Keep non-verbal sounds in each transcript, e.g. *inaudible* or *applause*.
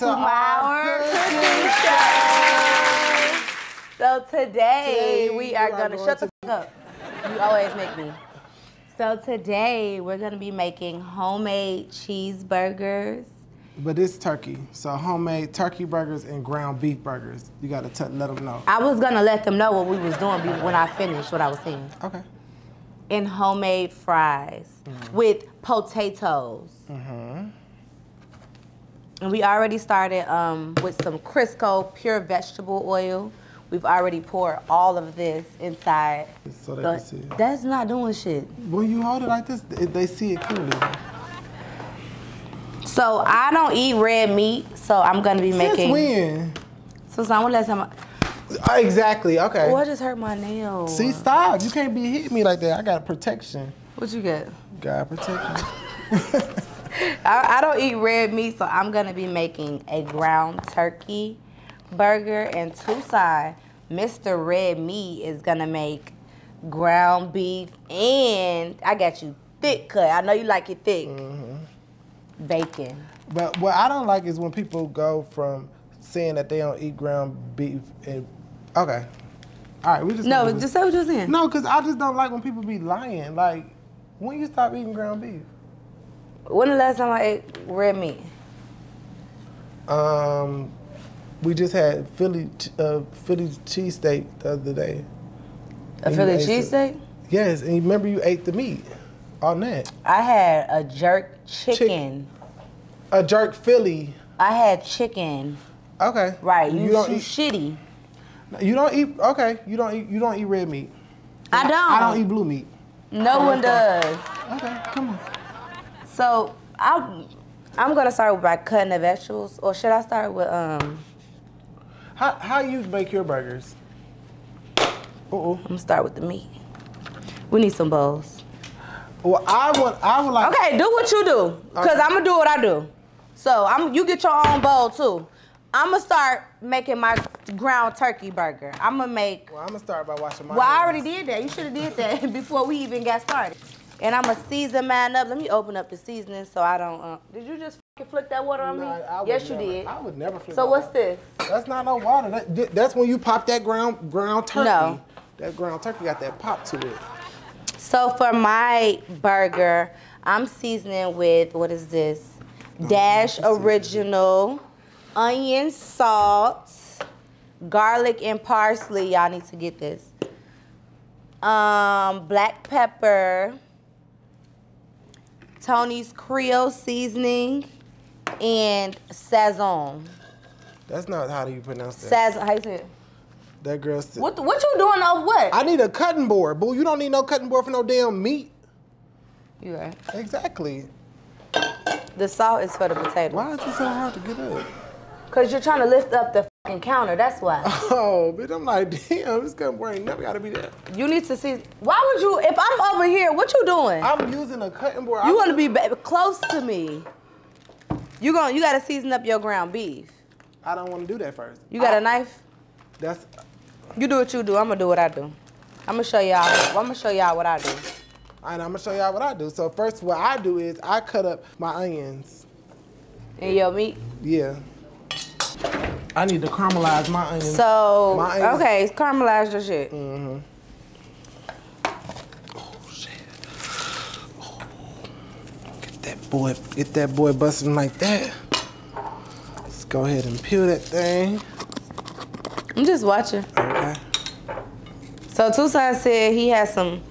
to our cooking show. So today, Today we are gonna shut to the fuck up. You always make me. So today we're gonna be making homemade cheeseburgers. But it's turkey. So homemade turkey burgers and ground beef burgers. You gotta t- let them know. I was gonna let them know what we was doing when I finished what I was saying. Okay. And homemade fries mm-hmm. with potatoes. Mm-hmm. And we already started um, with some Crisco pure vegetable oil. We've already poured all of this inside. So they the- can see it. That's not doing shit. When you hold it like this, they see it clearly. So I don't eat red meat, so I'm gonna be Since making. when? So when was last time? I, exactly. Okay. oh, I just hurt my nail. See, stop. You can't be hitting me like that. I got protection. What you get? God protection. *laughs* I, I don't eat red meat, so I'm gonna be making a ground turkey burger. And Tuson, Mr. Red Meat is gonna make ground beef, and I got you thick cut. I know you like it thick. Mm-hmm. Bacon. But what I don't like is when people go from saying that they don't eat ground beef and okay. All right, we just No, just say what you're saying. no, because I just don't like when people be lying. Like, when you stop eating ground beef? When the last time I ate red meat? Um, we just had Philly uh, Philly cheesesteak the other day. A And Philly cheesesteak? Yes, and you remember you ate the meat on that. I had a jerk chicken. A jerk Philly. I had chicken. Okay. Right, you, You don't you eat. shitty. You don't eat. Okay. You don't eat. You don't eat red meat. I don't. I don't eat blue meat. No one does. Okay. Come on. So I, I'm gonna start by cutting the vegetables, or should I start with um? How how you make your burgers? Uh-oh. I'm gonna start with the meat. We need some bowls. Well, I want. I would like. Okay, do what you do, cause Okay. I'm gonna do what I do. So I'm you get your own bowl too. I'm gonna start making my ground turkey burger. I'm gonna make. Well, I'm gonna start by washing my. Well, I already did that. You should have did that *laughs* before we even got started. And I'm gonna season mine up. Let me open up the seasoning so I don't. Uh, did you just fucking flick that water on Nah, me? I would yes, you never- did. I would never. flip So what's water. this? That's not no water. That, that's when you pop that ground ground turkey. No. That ground turkey got that pop to it. So for my burger, I'm seasoning with what is this? Dash original, onion, salt, garlic and parsley. Y'all need to get this. Um, black pepper, Tony's Creole seasoning, and Sazon. That's not how do you pronounce that. Sazon, how you say it? that girl said. What, what you doing of what? I need a cutting board, boo. You don't need no cutting board for no damn meat. you right. Exactly. The salt is for the potatoes. Why is it so hard to get up? Cause you're trying to lift up the fucking counter. That's why. *laughs* Oh, bitch, I'm like, damn, this cutting board ain't never gotta be there. You need to see. Why would you? If I'm over here, what you doing? I'm using a cutting board. you want to be close to me. You going You got to season up your ground beef. I don't want to do that first. You got I- a knife. That's You do what you do. I'm gonna do what I do. I'm gonna show y'all. I'm gonna show y'all what I do. and I'm gonna show y'all what I do. So first, what I do is I cut up my onions. And your meat. Yeah. I need to caramelize my onions. So My onions- okay, caramelize your shit. oh shit. Get that boy, get that boy busting like that. Let's go ahead and peel that thing. I'm just watching. Okay. So Tuson said he has some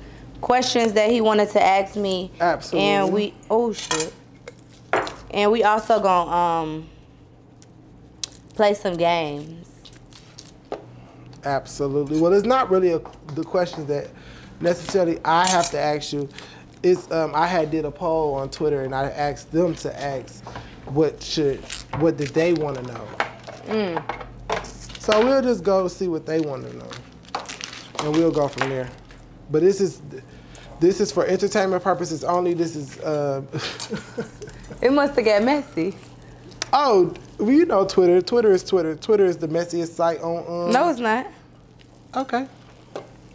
questions that he wanted to ask me. Absolutely. And we oh shit. And we also gonna um play some games. Absolutely. Well, it's not really a, the questions that necessarily I have to ask you. It's um, I had did a poll on Twitter and I asked them to ask what should what did they want to know. So we'll just go see what they want to know, and we'll go from there. But this is this is for entertainment purposes only. This is uh, *laughs* It must have got messy. oh, well, you know Twitter. Twitter is Twitter. Twitter is the messiest site on. Um, No, it's not. Okay.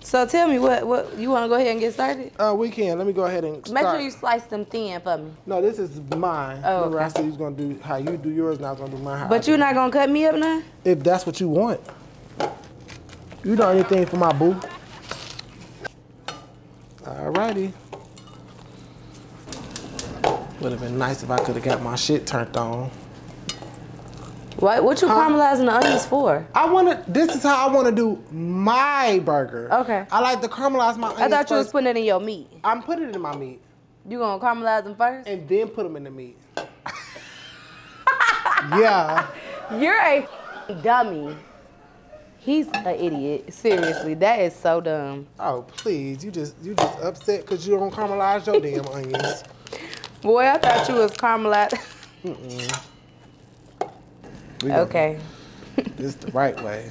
So tell me what what you want to go ahead and get started. Uh, we can. Let me go ahead and Make sure you slice them thin for me. No, this is mine. Oh, Remember I said you was gonna do how you do yours, and I was gonna do mine. I But you're not gonna cut me up now. if that's what you want. You know anything for my boo? Alrighty. Would have been nice if I could have got my shit turned on. What what you Huh? caramelizing the onions for? I wanna. This is how I wanna do my burger. Okay. I like to caramelize my onions I thought you was putting it in your meat. I'm putting it in my meat You gonna caramelize them first? and then put them in the meat. *laughs* yeah. You're a dummy. He's an idiot. Seriously, that is so dumb. Oh please, you just you just upset because you don't caramelize your damn onions. Boy, I thought you was caramelized. We gonna- okay. *laughs* This the right way.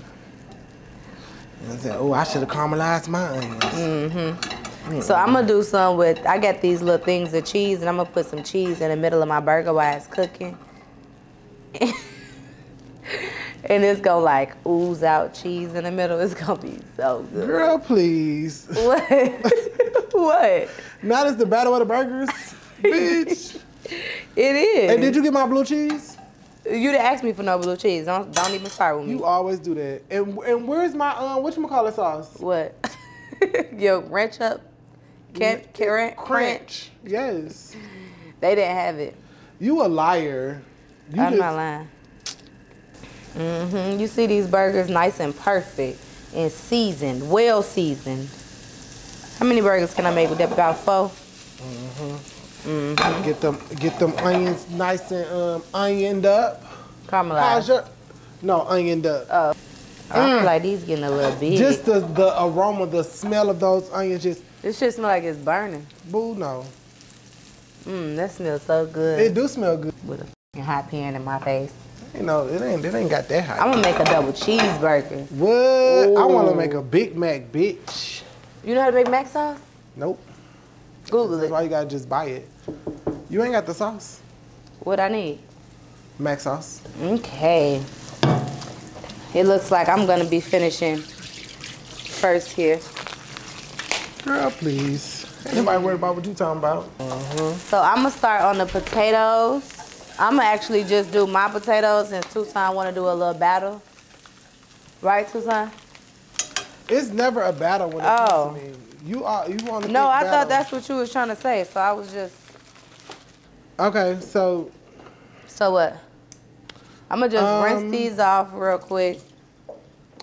And I said, oh, I should have caramelized my onions. Mm-hmm. So I'm gonna do some with. I got these little things of cheese, and I'm gonna put some cheese in the middle of my burger while it's cooking. *laughs* and it's gonna like ooze out cheese in the middle. It's gonna be so good. Girl, please. *laughs* What? what? Not as the battle of the burgers, bitch. It is. Hey, did you get my blue cheese? You didn't ask me for no blue cheese. Don't don't even start with me. You always do that. And and where's my um what you call it sauce? what? *laughs* Yo, ranch up, can can crunch. Yes. They didn't have it. You a liar. You I'm just- not lying. Mm-hmm. You see these burgers nice and perfect and seasoned, well seasoned. How many burgers can I make with that? About four? Get them get them onions nice and um onioned up. Caramelized. your no onioned up? Oh. I feel like these getting a little big. Mm. Just the, the aroma, the smell of those onions just this shit smell like it's burning. boo no. Mmm, that smells so good. It do smell good. with a f***ing hot pan in my face. You know, it ain't it ain't got that hot. I'm gonna make a double cheeseburger. What? I want to make a Big Mac, bitch. You know how to make mac sauce? Nope. Google That's it. why you gotta just buy it. You ain't got the sauce. What I need. Mac sauce. Okay. It looks like I'm gonna be finishing first here. Girl, please. Anybody nobody worried about what you talking about. Mm-hmm. So I'm gonna start on the potatoes. I'm gonna actually just do my potatoes and Tuson wanna do a little battle. Right, Tuson? It's never a battle when it Oh. comes to oh. me. You are you want to No, I thought that's what you was trying to say, so I was just Okay, so so what? I'm gonna just Um, rinse these off real quick.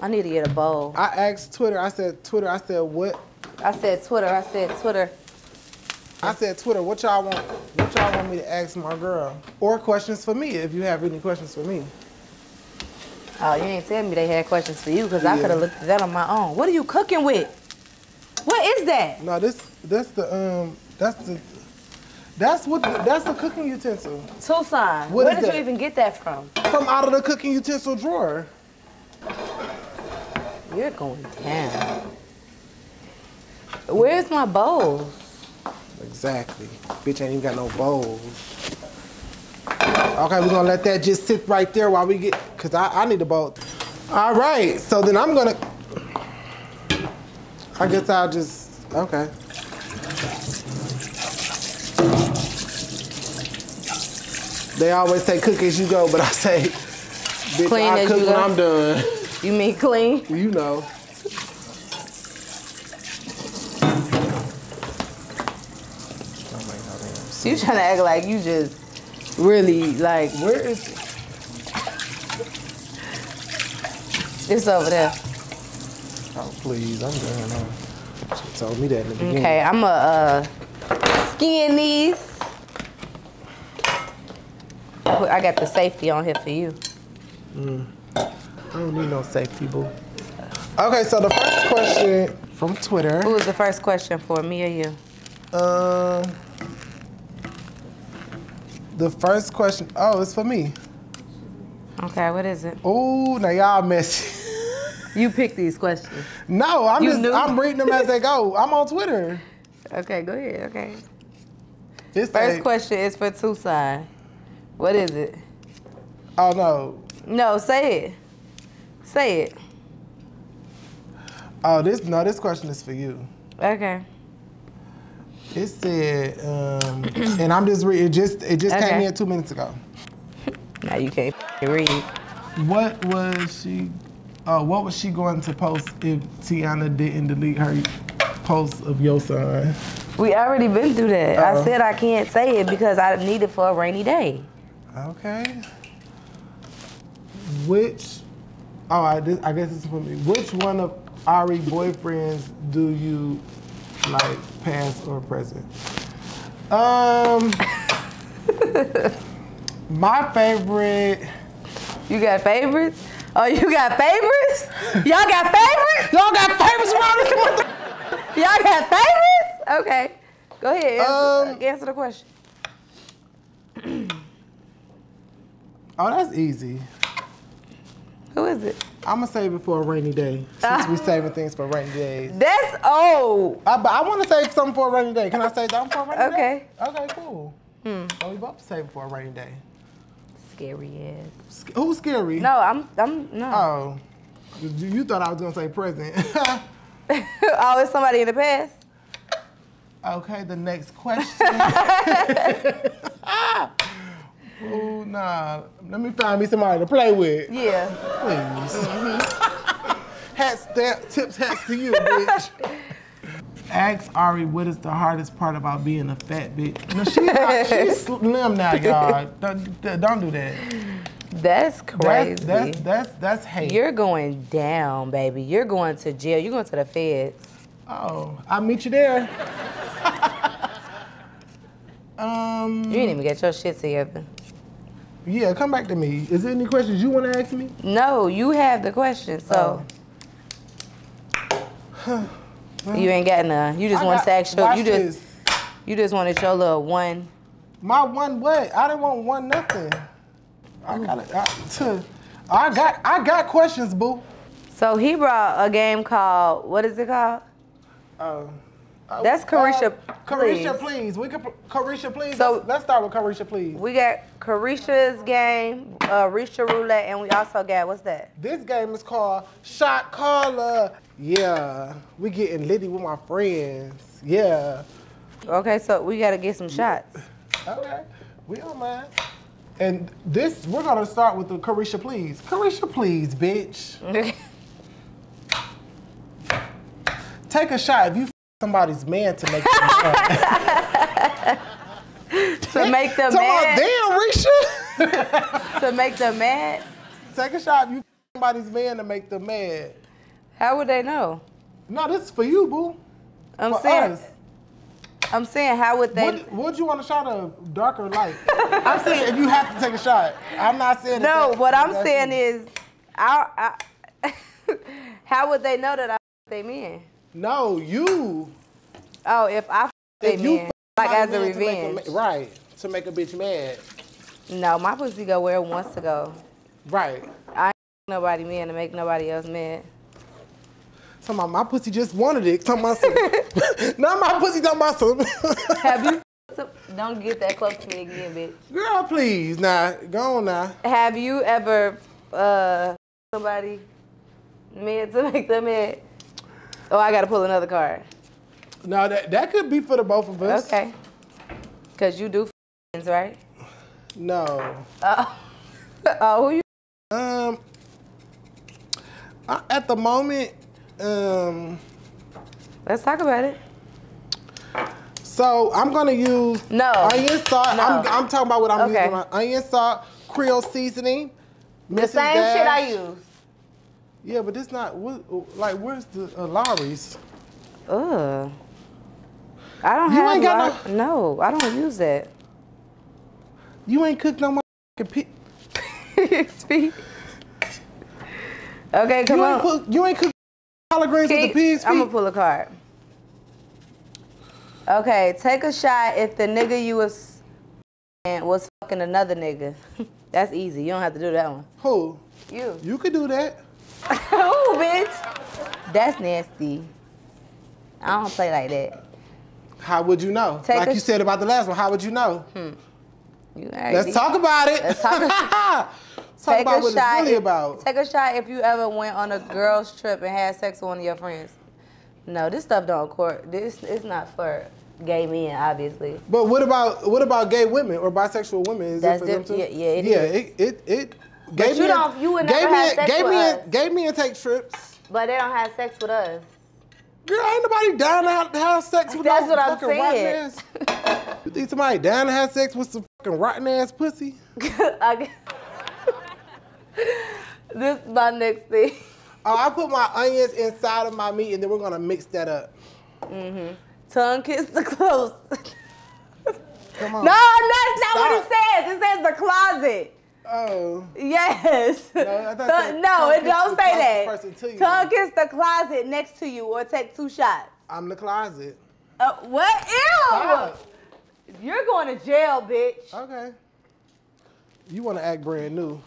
I need to get a bowl. I asked Twitter. I said Twitter. I said what? I said Twitter, I said Twitter. I said Twitter. What y'all want? What y'all want me to ask my girl? Or questions for me if you have any questions for me. Oh, you ain't tell me they had questions for you because I could have looked at that on my own. What are you cooking with? What is that? No, this that's the um that's the that's what the, that's the cooking utensil Tuson. What Where did that? you even get that from? from out of the cooking utensil drawer. You're going down. Where's my bowls? Exactly. Bitch ain't even got no bowls. Okay, we're gonna let that just sit right there while we get, cause I, I need a bowl. All right, so then I'm gonna, I guess I'll just, okay. They always say cook as you go, but I say, bitch, Clean I as cook you when. I'm done. You mean clean? You know. You trying to act like you just really like Where is it? it's over there. Oh, please, I'm done now. She told me that in the beginning. Okay, I'm going to uh, skin these. I got the safety on here for you. I don't need no safety, boo. Okay, so the first question from Twitter. Who was the first question for me or you? Um, the first question. Oh, it's for me. Okay, what is it? Oh, now y'all messy. *laughs* You pick these questions. no, I'm You just knew. I'm reading them as they go. *laughs* I'm on Twitter. Okay, go ahead. Okay. It's First a- question is for Tuson. What is it? Oh no. No, say it. Say it. Oh, this no, this question is for you. Okay. It said, um, *clears throat* and I'm just reading. It just it just came Okay. in two minutes ago. *laughs* Now you can't read. What was she? Uh, what was she going to post if Tiana didn't delete her post of your son? We already been through that. I Uh-oh. said I can't say it because I need it for a rainy day. Okay. Which? Oh, I, this, I guess it's for me. Which one of Ari boyfriends do you like, past or present? Um, *laughs* my favorite. You got favorites? Oh, you got favorites? Y'all got favorites? Y'all got favorites around Y'all got favorites? Okay. Go ahead. Answer, Um, answer the question. Oh, that's easy. Who is it? I'm gonna save it for a rainy day. Since we *laughs* saving things for rainy days. That's old. I, but I want to save something for a rainy day. Can I save something for a rainy Okay. day? Okay, Okay. cool. Hmm. Oh, we both save it for a rainy day. Scary. Sc- Who's scary? No, I'm. I'm no. Oh, you, you thought I was gonna say present. *laughs* oh, it's somebody in the past. okay, the next question. *laughs* Ooh, nah. Let me find me somebody to play with. Yeah. Please. Mm-hmm. *laughs* hats, tips, hats to you, bitch. Ask Ari what is the hardest part about being a fat bitch. No, she, she's *laughs* slim now, y'all. Don't, don't do that. That's crazy. That's, that's, that's, that's hate. You're going down, baby. You're going to jail. You're going to the feds. oh, I'll meet you there. *laughs* um, You didn't even get your shit together. yeah, come back to me. Is there any questions you want to ask me? No, you have the question, so *sighs* *sighs* you ain't got none. You just I want got- your, you just this. you just wanted your little one. My one what? I didn't want one nothing. I got it. I, I got I got questions, boo. So he brought a game called what is it called? Uh, That's Carisha, uh, Carisha, please. please. We can Carisha, please. So- let's, let's start with Carisha, please. We got Carisha's game, uh, Risha Roulette, and we also got what's that? This game is called Shot Caller. Yeah, we getting litty with my friends. Yeah. Okay, so we gotta get some shots. Okay, we don't mind. And this, we're gonna start with the Carisha, please. Carisha, please, bitch. *laughs* Take a shot if you f- somebody's man to make. *laughs* *laughs* to make them mad. damn, Risha. *laughs* To make them mad. Take a shot if you somebody's man to make them mad. How would they know? No, this is for you, boo. I'm For saying. us. I'm saying, how would they? Would, would you want a shot of darker light? *laughs* I'm saying if you have to take a shot. I'm not saying. that No, what I'm saying is, I, I how would they know that I they men? No, you. Oh, if I they If you men, like as a somebody man to make revenge. right. To make a bitch mad. No, my pussy go where it wants to go. Right. I ain't nobody man to make nobody else mad. Talking about my pussy just wanted it. Talking about some. *laughs* *laughs* not my pussy talking about some. *laughs* Have you? Don't get that close to me again, bitch. Girl, please. Nah, go on now. Have you ever uh somebody mad to make them mad? Oh, I gotta pull another card. No, that that could be for the both of us. Okay. Cause you do right? No. Oh, oh, *laughs* who you? Um. I, at the moment, um. Let's talk about it. So I'm gonna use No. onion salt. No. I'm, I'm talking about what I'm Okay. using. My onion salt, Creole seasoning. The Mrs. same shit I use. Yeah, but it's not like where's the uh, Lawry's? Ugh. I don't You have. ain't got lot- no, I don't use that. You ain't cooked no more. Pe- *laughs* Speak. Okay, come you on. ain't put, you ain't cooked collard greens with the pig's I'm gonna pull a card. Okay, take a shot if the nigga you was and was fucking another nigga. *laughs* That's easy. You don't have to do that one. Who? You. You could do that. *laughs* Ooh, bitch. That's nasty. I don't play like that. How would you know? Take like you said about the last one. How would you know? Hmm. You Let's talk about it. Let's talk- *laughs* talk Take about what shot. it's really about. Take a shot if you ever went on a girls trip and had sex with one of your friends. No, this stuff don't court. This it's not for gay men, obviously. But what about what about gay women or bisexual women? Is That's it for them too? yeah, yeah, it yeah, is. it it it. But you don't- you would never gay have men, sex gay with men, us. gay men take trips. But they don't have sex with us. Girl, ain't nobody down to have, sex with That's no what I'm fucking saying. ass. *laughs* You think somebody down to have sex with some rotten ass pussy? *laughs* This is my next thing. Oh, I put my onions inside of my meat and then we're gonna mix that up. Mm-hmm. Tongue kiss the close. Come on. no, that's not what it says. It says the closet. Oh. Yes. No, I thought no, it don't say that. person to you. Tongue kiss the closet next to you or take two shots. I'm the closet. Uh, what? Ew! Stop. You're going to jail, bitch. Okay. You wanna act brand new.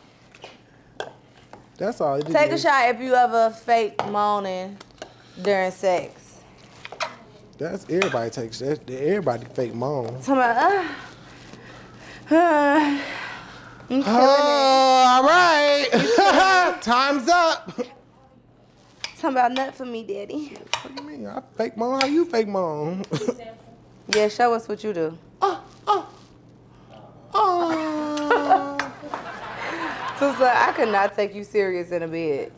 That's all it is. Take a shot if you ever fake moaning during sex. That's everybody takes that. Everybody fake moan. Talking about, uh, uh, I'm killing it. all right. *laughs* Time's up. What Talking about nothing for me, daddy. What do you mean? I fake moan. How you fake moan? Yeah, show us what you do. Oh, oh, oh. So, so I could not take you serious in a bed.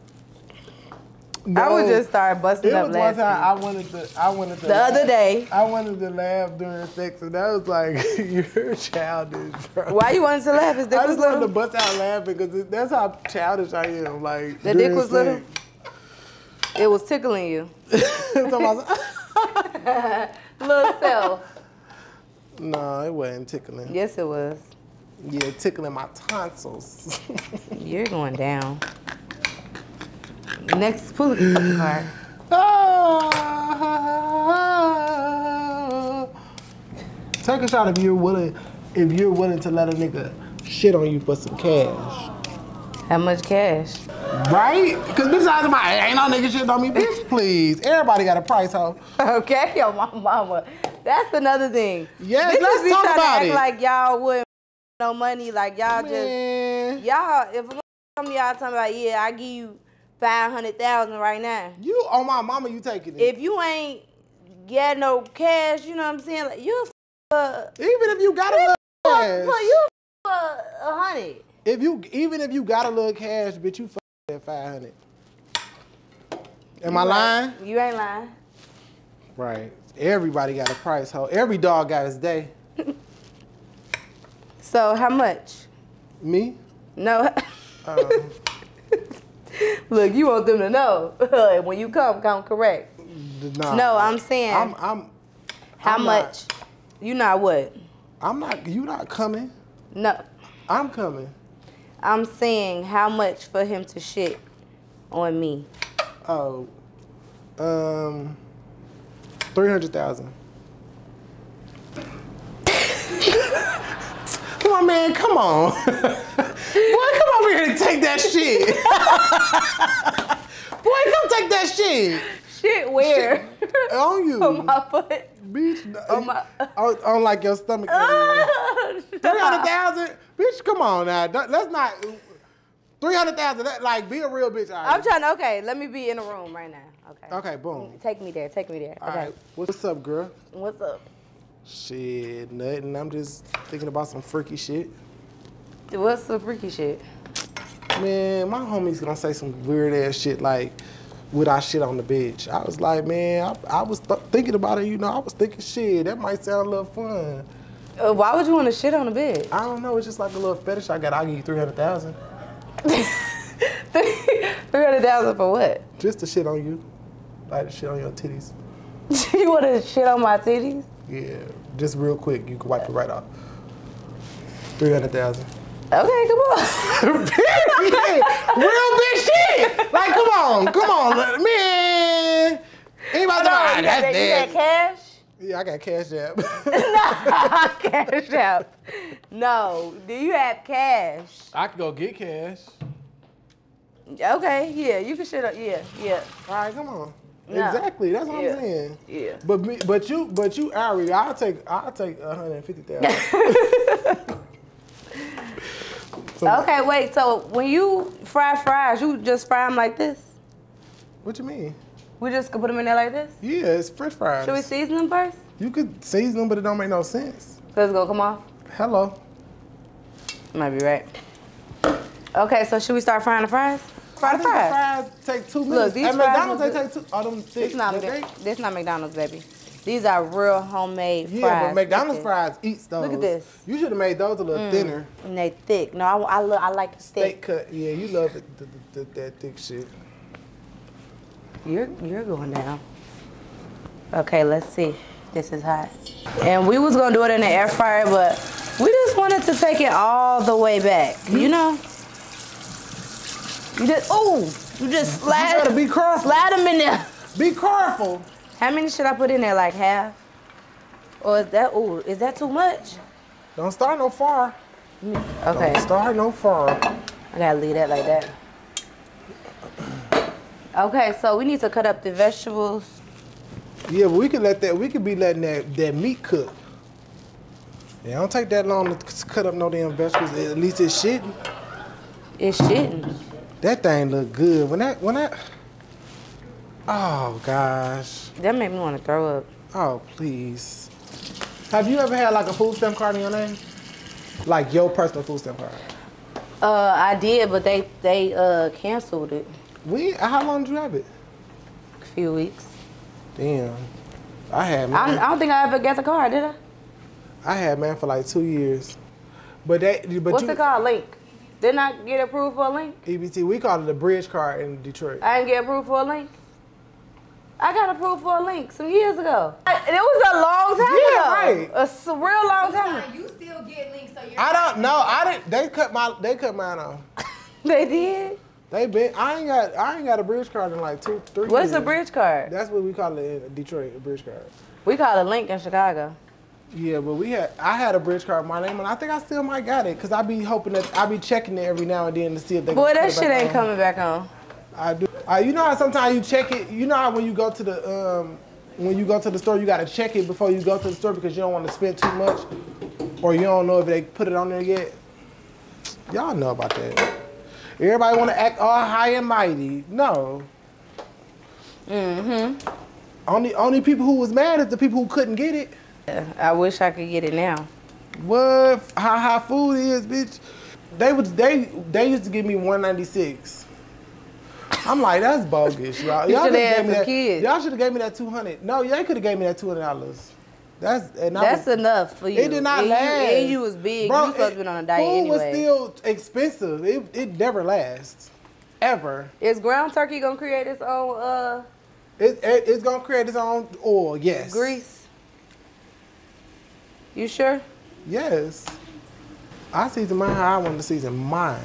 I would just start busting It up was one laughing. time I wanted to. I wanted to. the other day, I wanted to laugh during sex, and that was like, *laughs* you're childish, bro. why you wanted to laugh? His dick I was just wanted to bust out laughing because that's how childish I am. Like The dick during was little? It was tickling you. so I was like, Little self. No, it wasn't tickling. Yes, it was. Yeah, tickling my tonsils. *laughs* You're going down. Next, pull the *sighs* card. Ah. Take a shot if you're willing. If you're willing to let a nigga shit on you for some cash, How much cash? right? Because besides my ain't no nigga shit on me, bitch. Please, everybody got a price, hoe. *laughs* Okay, yo, my mama. That's another thing. Yes, Bitches let's be talk to about act it. like y'all wouldn't no money, like y'all just y'all. If come to y'all talking about yeah, I give you five hundred thousand right now. you on my mama, you taking it. If you ain't get no cash, you know what I'm saying? Like you, uh, even if you got a little cash, well, you uh, a hundred. if you even if you got a little cash, bitch, you fuck that five hundred. Am I lying? You ain't lying. Right. Everybody got a price, hoe. Every dog got his day. *laughs* So how much? Me? No. Um, *laughs* Look, you want them to know. *laughs* when you come, come correct. nah. No, I'm saying I'm I'm how I'm not- much. You not what? I'm not you not coming. No, I'm coming. I'm saying how much for him to shit on me. Oh. Um three hundred thousand. *laughs* come on, man, come on. *laughs* Boy, come over here and take that shit. *laughs* Boy, come take that shit. Shit, where? On you. on my foot. Bitch, On my- on, on like your stomach. area. Three hundred thousand, bitch. Come on now. Let's not. Three hundred thousand. Like be a real bitch. all I'm trying to. Okay, let me be in a room right now. Okay. Okay, boom. Take me there. Take me there. All Okay. right. What's up, girl? What's up? Shit, nothing. I'm just thinking about some freaky shit. What's the freaky shit? Man, my homie's gonna say some weird ass shit like, "Would I shit on the bitch?" I was like, man, I, I was th- thinking about it. You know, I was thinking, shit, that might sound a little fun. Uh, why would you want to shit on the bitch? I don't know. It's just like a little fetish I got. I'll give you three hundred thousand *laughs* Three hundred thousand for what? just to shit on you, like to shit on your titties. *laughs* you want to shit on my titties? Yeah, just real quick. You can wipe it right off. Three hundred thousand. Okay, come on. *laughs* Period. Real big shit. Like, come on, come on, man. Anybody No, ah, got that's that, you got dead. cash? Yeah, I got cash app. *laughs* no, cash out. No, do you have cash? I could go get cash. Okay, yeah, you can shit up. Yeah, yeah, All right, come on. No. Exactly. That's what Yeah. I'm saying. yeah. But me, but you, but you, Ari, I'll take, I'll take 150,000. *laughs* So, Okay, wait. So when you fry fries, you just fry them like this? What you mean? We just could put them in there like this? Yeah, it's French fries. Should we season them first? You could season them, but it don't make no sense. So it's gonna come off. Hello. Might be right. Okay, so should we start frying the fries? The think fries. fries take two minutes. these At fries McDonald's, they take two. All them thick. This not they- this not McDonald's, baby. These are real homemade Yeah, fries. but McDonald's fries eats those. Look at this. Mm. You should have made those a little thinner. And they thick. No, I, I, look, I like it Steak thick. cut. Yeah, you love it, the, the, the, that thick shit. You're you're going down. Okay, let's see. This is hot. And we was gonna do it in the air fryer, but we just wanted to take it all the way back. You know? You just oh, you just You slide gotta be careful. slide them in there. Be careful. How many should I put in there? Like half? Or is that oh, is that too much? Don't start no far. Okay, Don't start no far. I gotta leave that like that. Okay, so we need to cut up the vegetables. Yeah, but we could let that. We could be letting that, that meat cook. Yeah, don't take that long to cut up no damn vegetables. At least it's shitting. It's shitting. That thing look good. When that when that. Oh gosh. That made me want to throw up. Oh please. Have you ever had like a food stamp card in your name? Like your personal food stamp card. Uh, I did, but they they uh canceled it We how long did you have it? a few weeks. Damn. I had I, man. I don't think I ever got the card, did I? I had man for like two years. But that but What's you it called? Link. Didn't I get approved for a link? EBT, we called it a bridge card in Detroit. I didn't get approved for a link. I got approved for a link some years ago. I, it was a long time Yeah, ago. right. A s- real long time. Son, you still get links, so you're I don't know. I didn't they cut my they cut mine off. *laughs* They did. They been I ain't got I ain't got a bridge card in like two, three What's years. a bridge card? That's what we call it in Detroit, a bridge card. We call it a link in Chicago. Yeah, but we had I had a bridge card my name and I think I still might got it because I be hoping that I be checking it every now and then to see if they. Boy, that shit ain't on. coming back on. I do. Uh, you know how sometimes you check it. You know how when you go to the um, when you go to the store, you gotta check it before you go to the store because you don't want to spend too much, or you don't know if they put it on there yet. Y'all know about that. Everybody want to act all high and mighty. No. Mm-hmm. Only only people who was mad is the people who couldn't get it. I wish I could get it now. What how high food is, bitch? They was they they used to give me 196. I'm like, that's bogus, y'all. You Y'all gave me that- kids. Y'all should have gave me that 200. No, y'all could have gave me that 200 dollars. That's and That's was, enough for you. it did not and last. You, and you was big. Bro, you supposed to it- be on a diet Food was still expensive. It it never lasts, ever. Is ground turkey gonna create its own uh It, it it's gonna create its own oil. Yes. grease? You sure? Yes. I season mine how I want to season mine.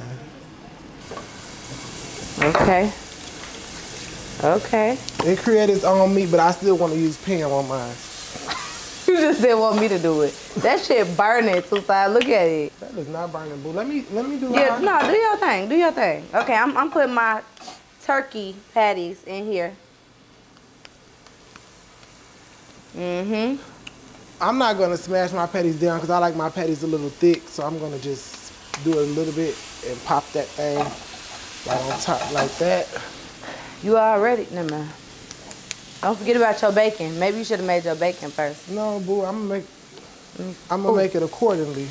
Okay. Okay. It created its own meat, but I still want to use Pam on mine. *laughs* You just didn't want me to do it. That shit burning too side. Look at it. That is not burning, boo. Let me let me do Yeah, mine. no, do your thing. Do your thing. Okay, I'm I'm putting my turkey patties in here. Mm-hmm. I'm not gonna smash my patties down because I like my patties a little thick, so I'm gonna just do it a little bit and pop that thing right on top like that. You already never mind. Don't forget about your bacon. Maybe you should have made your bacon first. No, boo, I'm gonna make I'm gonna Ooh. make it accordingly.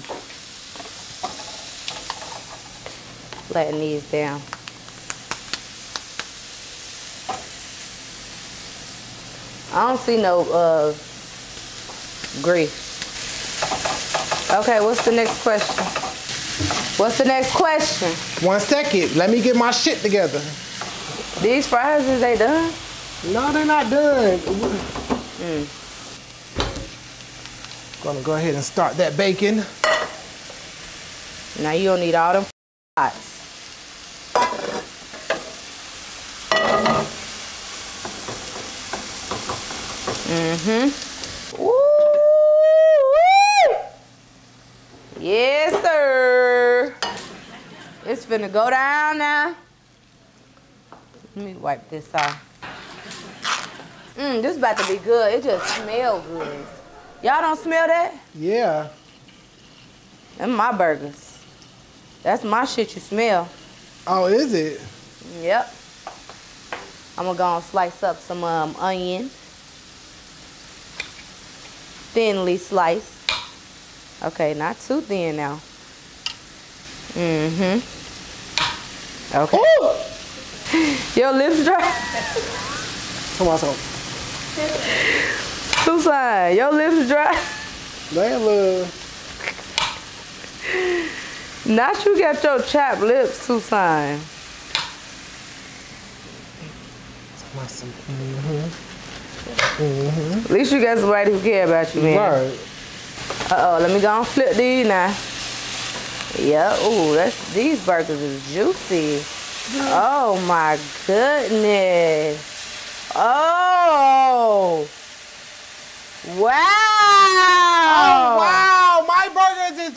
Letting these down. I don't see no uh grease. Okay, what's the next question? What's the next question? One second, let me get my shit together. These fries, is they done? No, they're not done. Gonna go ahead and start that bacon. Now you don't need all them pots. Mm-hmm. Yes, sir. It's finna go down now. Let me wipe this off. Mmm, this about to be good. It just smell good. Y'all don't smell that? Yeah. Them my burgers. That's my shit you smell. Oh, is it? Yep. I'm gonna go and slice up some um, onion. Thinly sliced. Okay, not too thin now. Mm-hmm. Okay. Ooh! *laughs* Your lips dry. Come on, so. Susan, your lips dry. Look. Not you got your chapped lips, Susan. Come on, so. Mm-hmm. At least you got somebody who care about you, man. Right. Uh oh, let me go and flip these now. Yeah, ooh, that's these burgers is juicy. Oh my goodness. Oh. Wow. Oh, wow. My burgers is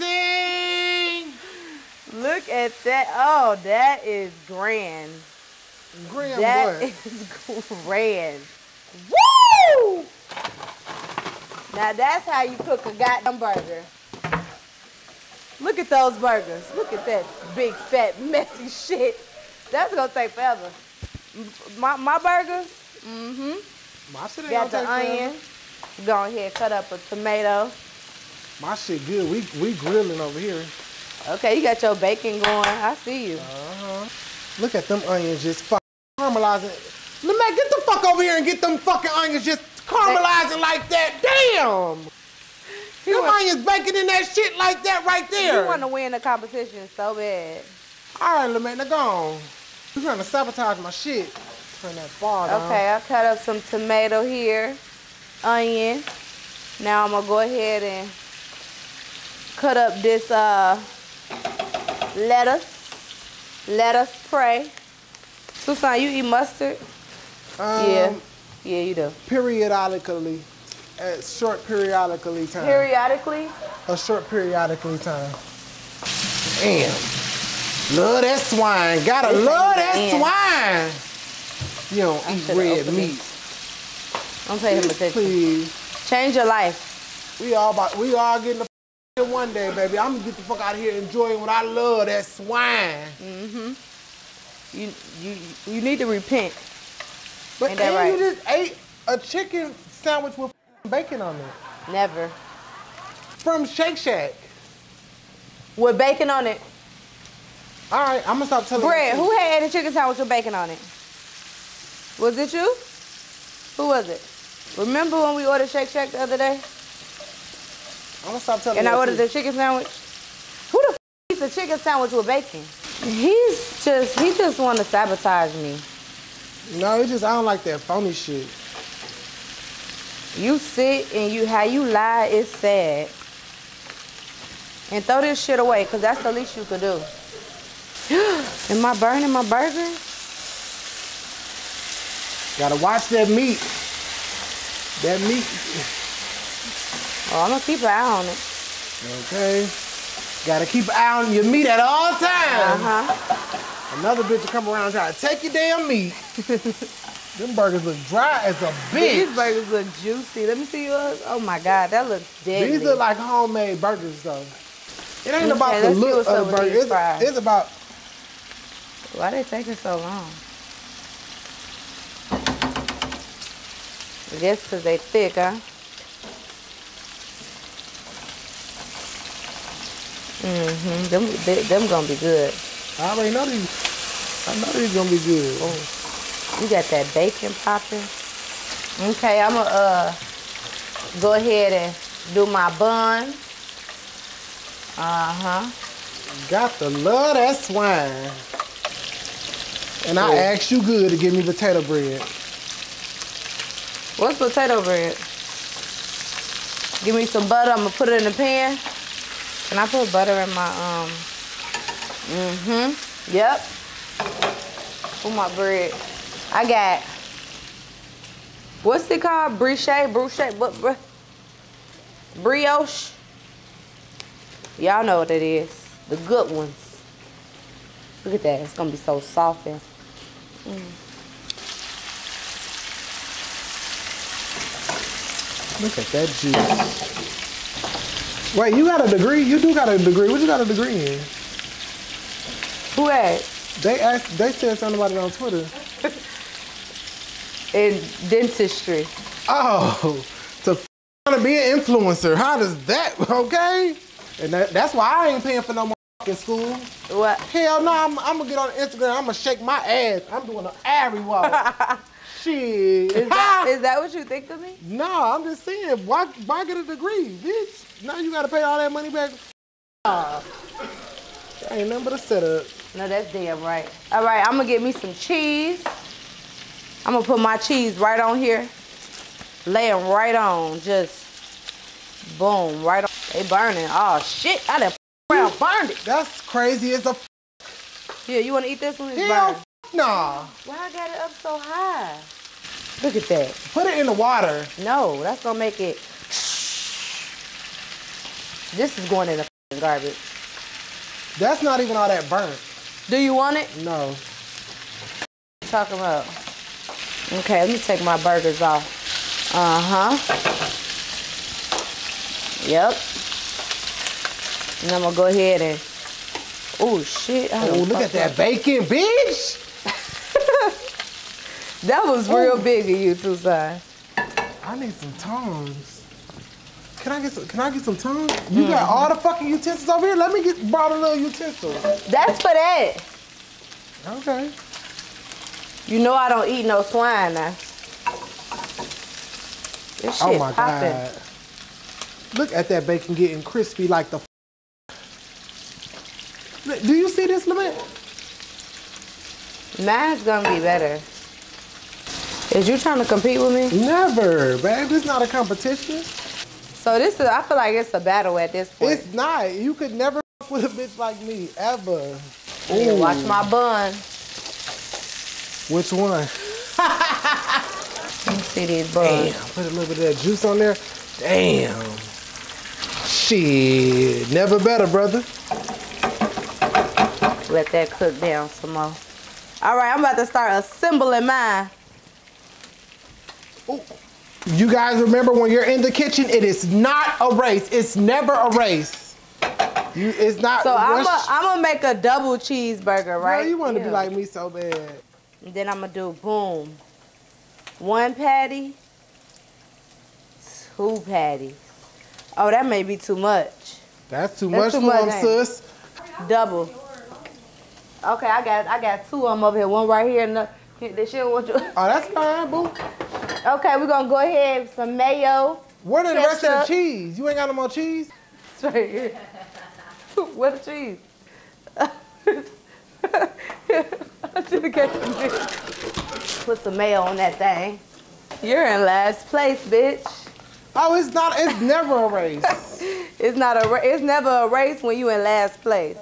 amazing. Look at that. Oh, that is grand. Grand That boy. *laughs* is grand. Woo! Now that's how you cook a goddamn burger. Look at those burgers. Look at that big, fat, messy *laughs* shit. That's gonna take forever. My, my burgers, mm-hmm. My shit ain't Got the gonna take forever. onion. Go ahead, cut up a tomato. My shit good. We we grilling over here. Okay, you got your bacon going. I see you. Uh-huh. Look at them onions just caramelizing. Let me get the fuck over here and get them fucking onions just caramelizing like that. Damn! Your onions baking in that shit like that right there. You want to win the competition so bad. All right, LeMay, now go on. You trying to sabotage my shit. Turn that bar down. Okay, I cut up some tomato here, onion. Now I'm gonna go ahead and cut up this uh, lettuce. Let us pray. Susan, you eat mustard? Um, yeah. Yeah, you do. Periodically. At short periodically time. Periodically? A short periodically time. Damn. Love that swine. Gotta This love that the swine. You don't I eat red opened meat. Don't pay him attention. Please. Change your life. We all about we all getting the f- here one day, baby. I'm gonna get the fuck out of here enjoying what I love, that swine. Mm-hmm. You you you need to repent. But Ain't that and right? you just ate a chicken sandwich with bacon on it. Never. From Shake Shack. With bacon on it. All right, I'm gonna stop telling Brad, you. who had a chicken sandwich with bacon on it? Was it you? Who was it? Remember when we ordered Shake Shack the other day? I'm gonna stop telling And you. I ordered the chicken sandwich? Who the f- eats a chicken sandwich with bacon? He's just, he just want to sabotage me. No, it's just I don't like that phony shit. You sit and you, how you lie is sad. And throw this shit away, because that's the least you could do. *gasps* Am I burning my burger? Gotta watch that meat. That meat. Oh, I'm to keep an eye on it. Okay. Gotta keep an eye on your meat at all times. Uh-huh. Another bitch will come around and try to take your damn meat. *laughs* Them burgers look dry as a bitch. These burgers look juicy. Let me see yours. Oh my God, that looks deadly. These look like homemade burgers though. It ain't Okay, about the look of the burger. It's, it's about Why they taking so long? I guess because they thick, huh? Mm-hmm. Them, they, them gonna be good. I already know these. I know these gonna be good. You got that bacon popping. Okay, I'm gonna uh, go ahead and do my bun. Uh-huh. Got to love that swine. And I asked you good to give me potato bread. What's potato bread? Give me some butter. I'm gonna put it in the pan. Can I put butter in my um? Mm-hmm. Yep. Put my bread. I got. What's it called? Brioche, brioche, what? bri- Brioche. Y'all know what it is. The good ones. Look at that. It's gonna be so soft and. Look at that juice. Wait, you got a degree? You do got a degree. What you got a degree in? Who asked? They asked. They said something about it on Twitter. *laughs* In dentistry. Oh, to f- to be an influencer. How does that? Okay. And that, that's why I ain't paying for no more school. What? Hell no, I'm, I'm gonna get on Instagram. I'm gonna shake my ass. I'm doing an Ari walk. *laughs* Shit. Is that, is that what you think of me? no, I'm just saying. Why, why get a degree, bitch? Now you gotta pay all that money back. Uh, That ain't nothing but a setup. No, that's damn right. All right, I'm gonna get me some cheese. I'm gonna put my cheese right on here. Lay 'em right on, just boom, right on. They burning. Oh shit, I done *laughs* around burned it. That's crazy as a Yeah, you wanna eat this one? It's hell. burned. Nah. Why I got it up so high? Look at that. Put it in the water. No, that's gonna make it. *laughs* This is going in the garbage. That's not even all that burnt. Do you want it? No. Talking about. Okay, let me take my burgers off. Uh huh. Yep. And I'm gonna go ahead and. Oh shit! Oh, look at that bacon, bitch. *laughs* That was real big of you, too, son. I need some tongs. Can I get some? Can I get some tongs? You got all the fucking utensils over here. Let me get brought a little utensil. That's for that. Okay. You know I don't eat no swine now. This oh shit oh my popping. god. Look at that bacon getting crispy like the. F- Do you see this, Lament? Mine's gonna be better. Is you trying to compete with me? Never, babe. This not a competition. So this is, I feel like it's a battle at this point. It's not. You could never f- *laughs* with a bitch like me ever. Yeah, watch my bun. Which one? *laughs* Let me see these buns. Damn. buns. Put a little bit of that juice on there. Damn. Shit. Never better, brother. Let that cook down some more. All right, I'm about to start assembling mine. You guys remember when you're in the kitchen, it is not a race. It's never a race. You, it's not. So I'm gonna make a double cheeseburger, Girl, right? you want to be like me so bad. And then I'm gonna do boom. One patty, two patties. Oh, that may be too much. That's too That's much too for much, them, ain't it? sis. Double. Okay, I got I got two of them over here. One right here. And the, they should want you. Oh, that's fine, boo. Okay, we're gonna go ahead with some mayo. Where the rest of the cheese? You ain't got no more cheese? It's right here. *laughs* Where the cheese? I should have kept some. Put some mayo on that thing. You're in last place, bitch. Oh, it's not. It's never a race. *laughs* It's not a. It's never a race when you in last place.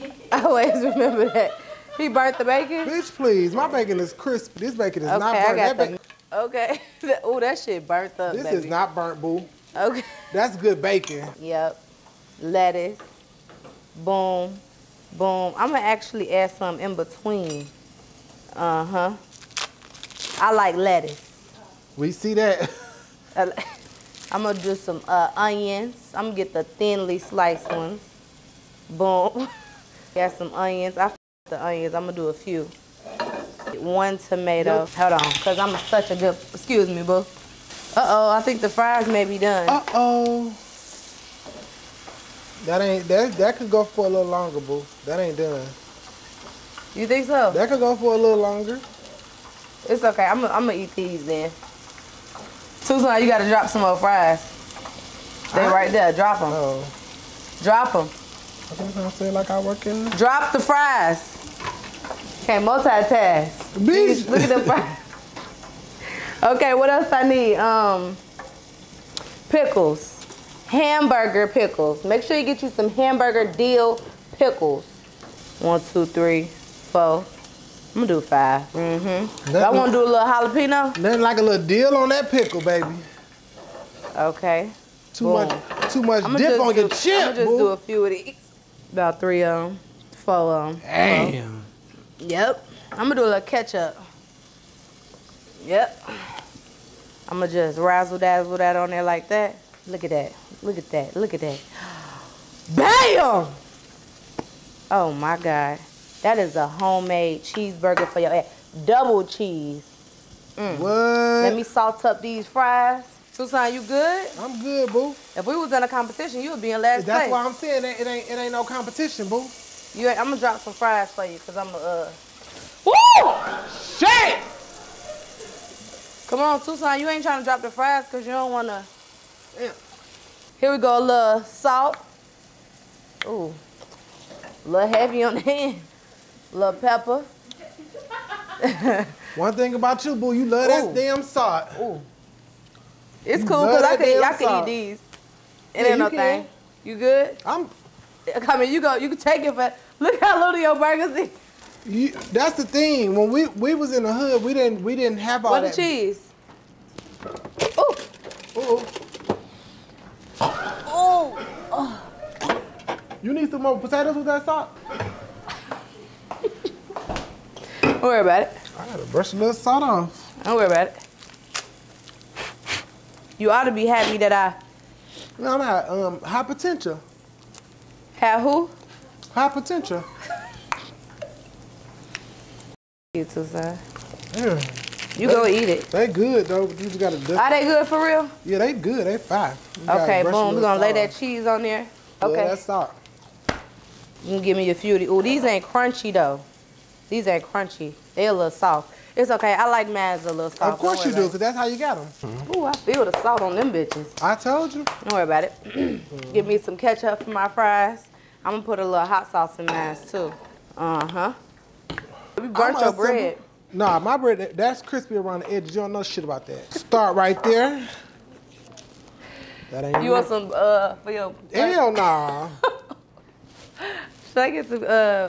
*laughs* I always remember that. He burnt the bacon. Bitch, please. My bacon is crisp. This bacon is Okay, not I burnt. got That the. Okay. *laughs* oh, that shit burnt up, this baby. is not burnt, boo. Okay. That's good bacon. Yep. Lettuce. Boom. Boom. I'm gonna actually add some in between. Uh huh. I like lettuce. We see that. *laughs* *laughs* I'm gonna do some uh, onions. I'm gonna get the thinly sliced ones. Boom. Got some onions. I the onions. I'm gonna do a few. One tomato. Hold on, cause I'm such a good. Excuse me, boo. Uh oh, I think the fries may be done. Uh oh. That ain't that. That could go for a little longer, boo. That ain't done. You think so? That could go for a little longer. It's okay. I'm gonna I'm gonna eat these then. Susan, you gotta drop some more fries. They I- right there. Drop them. Oh, Drop them. I was gonna say like I work in. Drop the fries. Okay, multitask. Bitch. Look at the fries. Okay, what else I need? Um, pickles. Hamburger pickles. Make sure you get you some hamburger deal pickles. One, two, three, four. I'm gonna do five. Mm-hmm. I want to do a little jalapeno. Nothing like a little deal on that pickle, baby. Okay. Too Boom. much, too much dip on your chip, I'ma just boo. do a few of these. About three of them. Four of them. Damn. Yep. I'm gonna do a little ketchup. Yep. I'm gonna just razzle dazzle that on there like that. Look at that. Look at that. Look at that. Bam! Oh my God. That is a homemade cheeseburger for your ass. Double cheese. Mm. What? Let me salt up these fries. Susan, you good? I'm good, boo. If we was in a competition, you would be in last That's place. why I'm saying it ain't it ain't no competition, boo. You, I'm gonna drop some fries for you, cause I'm uh. Woo! Shit! Come on, Tuson, you ain't trying to drop the fries, cause you don't wanna. Yeah. Here we go, a little salt. Ooh, a little heavy on the hand. A little pepper. *laughs* One thing about you, boo, you love Ooh. that damn salt. Ooh. It's You cool, cause I can, I damn can eat these. It Yeah, ain't no can. thing. You good? I'm I mean, you go. You can take it, but look how little your burgers is. you, that's the thing. When we we was in the hood, we didn't we didn't have all What the cheese? Ooh. Ooh. Ooh. You need some more potatoes with that salt? Don't worry about it. I gotta brush a little salt off. Don't worry about it. You ought to be happy that I No, I'm at um high potential. Have who? High potential. You too, son. Yeah. You go eat it. They good though, you just gotta dust. Are they good for real? Yeah, they good. They fine. You Okay, boom. We're gonna lay that cheese on there. Yeah, Okay. that's salt. You can give me a few of these. Ooh, these ain't crunchy though. These ain't crunchy. They a little soft. It's okay. I like mine a little soft. Of course you do, because that's how you got them. about it. Ooh, I feel the salt on them bitches. I told you. Don't worry about it. *clears throat* Give me some ketchup for my fries. I'm gonna put a little hot sauce in mine too. Uh huh. We burnt I'm your bread. simple- Nah, my bread, that's crispy around the edges. You don't know shit about that. Start right there. That ain't You want some uh for your? Hell nah. *laughs* Should I get some uh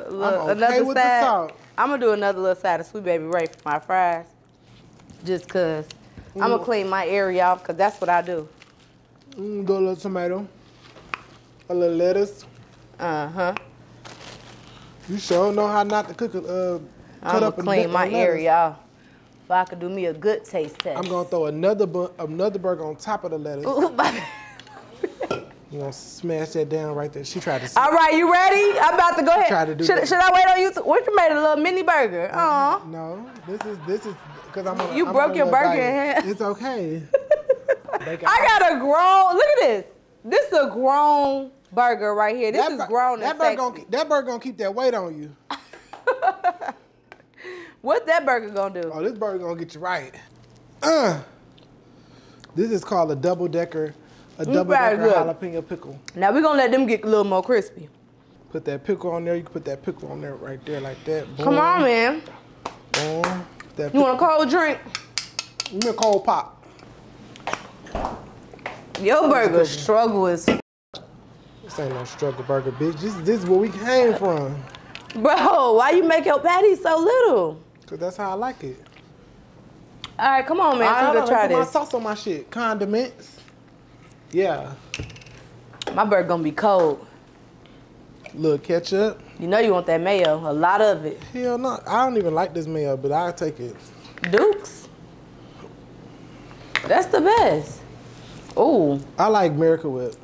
little, okay another with the side? salt. I'm gonna do another little side of sweet baby Ray for my fries, just cause I'm gonna clean my area off, cause that's what I do. Mm, go a little tomato. A little lettuce. Uh huh. You sure know how not to cook it. Uh, I'm cut gonna up clean my lettuce. area off, so I could do me a good taste test. I'm gonna throw another another burger on top of the lettuce. Ooh, my- You gonna smash that down right there. She tried to. All right, you ready? I'm about to go ahead. Tried to do should, that. should I wait on you? To, what you made a little mini burger? Aw. No, this is this is because I'm. On, You I'm broke your burger in diet. half. It's okay. *laughs* Got- I got a grown. Look at this. This is a grown burger right here. This that is grown that and burger sexy. gonna, keep- that burger gonna keep that weight on you. *laughs* What that burger gonna do? Oh, this burger gonna get you right. Uh, this is called a double decker, a double decker good. jalapeno pickle. Now we're gonna let them get a little more crispy. Put that pickle on there. You can put that pickle on there right there like that. Boom, Come on, man. Boom. That You want a cold drink? Give me a cold pop. Your burger struggle is, This ain't no struggle burger, bitch. This, this is where we came from. bro. Why you make your patty so little? Cause that's how I like it. All right, come on, man. I, I gonna try put my sauce on my shit. Condiments. Yeah. My burger gonna be cold. Little ketchup. You know you want that mayo, a lot of it. Hell no. I don't even like this mayo, but I'll take it. Dukes. That's the best. Ooh, I like Miracle Whip.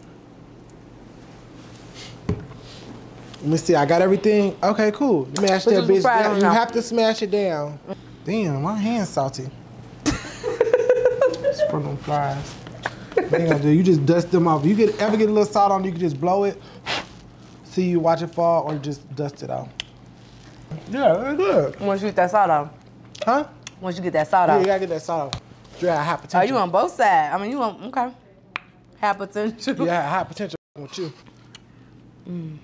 Let me see. I got everything. Okay, cool. Smash that bitch down. You have to smash it down. Damn, my hand's salty. *laughs* Put them fries. What you? You just dust them off. You get ever get a little salt on, you can just blow it. See you watch it fall, or just dust it out. Yeah, they're good. once you get that salt out. Huh? Once you get that salt Yeah, you gotta get that salt off. You got high Oh, potential. you on both sides. I mean, you on, okay. High potential. Yeah, high potential with you. Mm.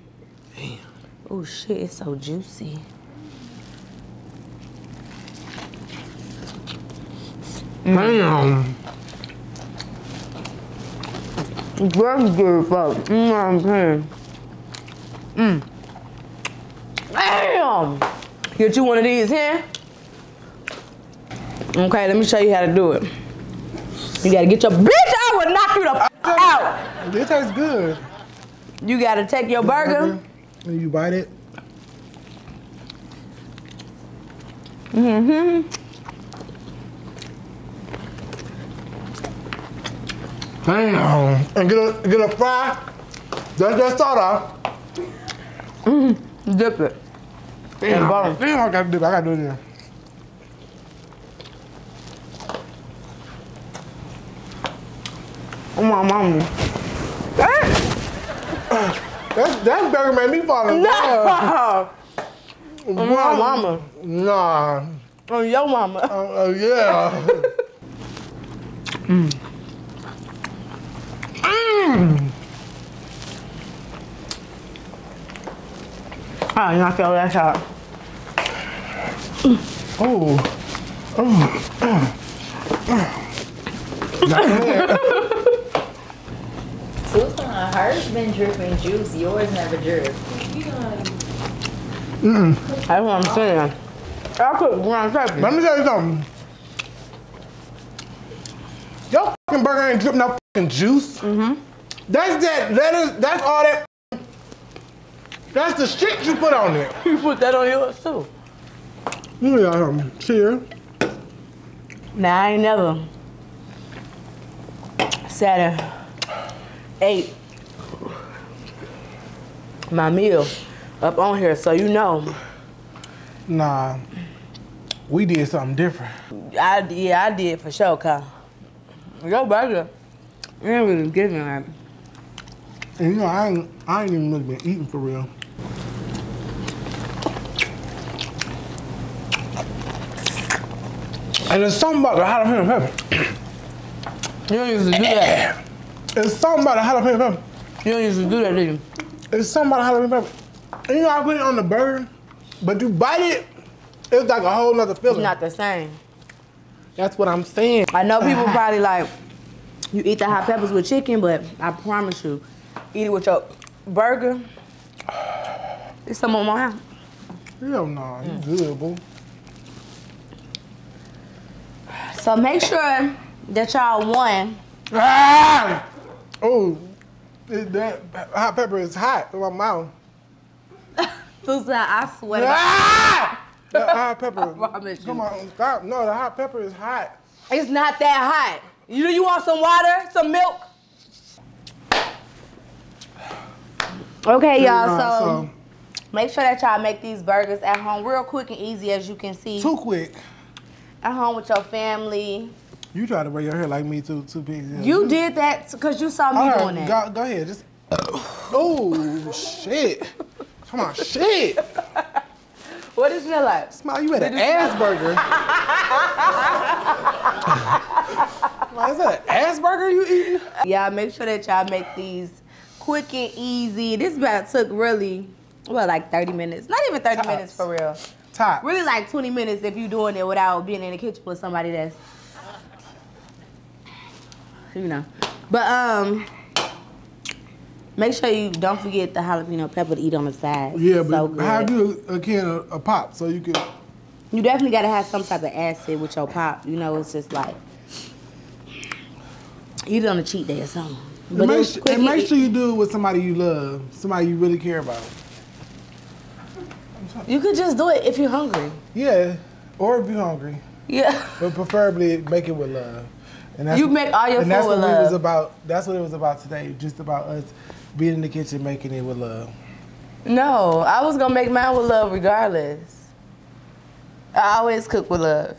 Oh, shit, it's so juicy. Damn. Very good, fuck. You know what I'm saying? Mm. Damn! Get you one of these here. Okay, let me show you how to do it. You gotta get your bitch. I will knock you the f- out. This tastes good. You gotta take your burger. And you bite it. Mm-hmm. Damn. And get a get a fry. That's that soda. Dip it. Damn, bottom. damn, I gotta do it. I gotta do it again. Oh my mama. That's *coughs* that that burger made me fall in love. No. Oh my mama. Nah. On your mama. Uh, uh, yeah. *laughs* mm. Oh, you not feel that shot. Oh. *laughs* Tuson, hers been dripping juice. Yours never drip. That's what I'm saying. I cook ground turkey. Let me tell you something. Your fucking burger ain't dripping no fucking juice. Mm-hmm. That's that lettuce, that's all that. That's the shit you put on there. You put that on yours too. Let me got something. Cheers. Nah, I ain't never sat and ate my meal up on here, so you know. Nah. We did something different. I yeah, I did for sure, Kyle. Your burger, you ain't really giving that. And you know, I ain't, I ain't even really been eating for real. And there's something about the jalapeno pepper. You don't used to do that. There's something about the jalapeno pepper. You don't used to do that, do you? It's something about the jalapeno pepper. And you know, I put it on the burger, but you bite it, it's like a whole nother It's not the same. That's what I'm saying. I know people probably like you eat the hot peppers with chicken, but I promise you, eat it with your burger. It's some on my house. Hell no, you good, boo. So make sure that y'all won. Ah! Oh, that hot pepper is hot in my mouth. *laughs* Susan, I swear. Ah! That *laughs* hot pepper. Come on, stop. No, the hot pepper is hot. It's not that hot. You you want some water, some milk? Okay, y'all. Nah, So make sure that y'all make these burgers at home real quick and easy as you can see. too quick. At home with your family. You try to wear your hair like me too, two pieces. You did that because you saw me All right, doing that. Go, go ahead. Just. Oh shit! Come on, shit! What does it smell like? Smile, you had an burger. *laughs* like, is that an burger you eating? Y'all make sure that y'all make these quick and easy. This about took really, well, like 30 minutes. Not even 30 Tops. minutes for real. Top. Really like 20 minutes if you doing it without being in the kitchen with somebody that's, you know. But um, make sure you don't forget the jalapeno pepper to eat on the side. Yeah, So but how good. do a can of a pop so you can? You definitely gotta have some type of acid with your pop. You know, it's just like eat it on a cheat day or something. And make, it's quick and make sure you do it with somebody you love, somebody you really care about. You could just do it if you're hungry. Yeah, or if you're hungry, Yeah. but preferably make it with love. And You make all your and that's food with what it was love. about. That's what it was about today. Just about us being in the kitchen making it with love. No, I was gonna make mine with love regardless. I always cook with love.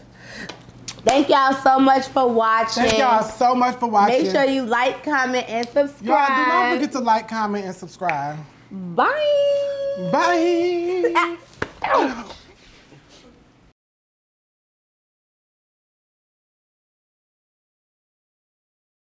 Thank y'all so much for watching. Thank y'all so much for watching. Make sure you like, comment, and subscribe. Y'all do not forget to like, comment, and subscribe. Bye. Bye. *laughs*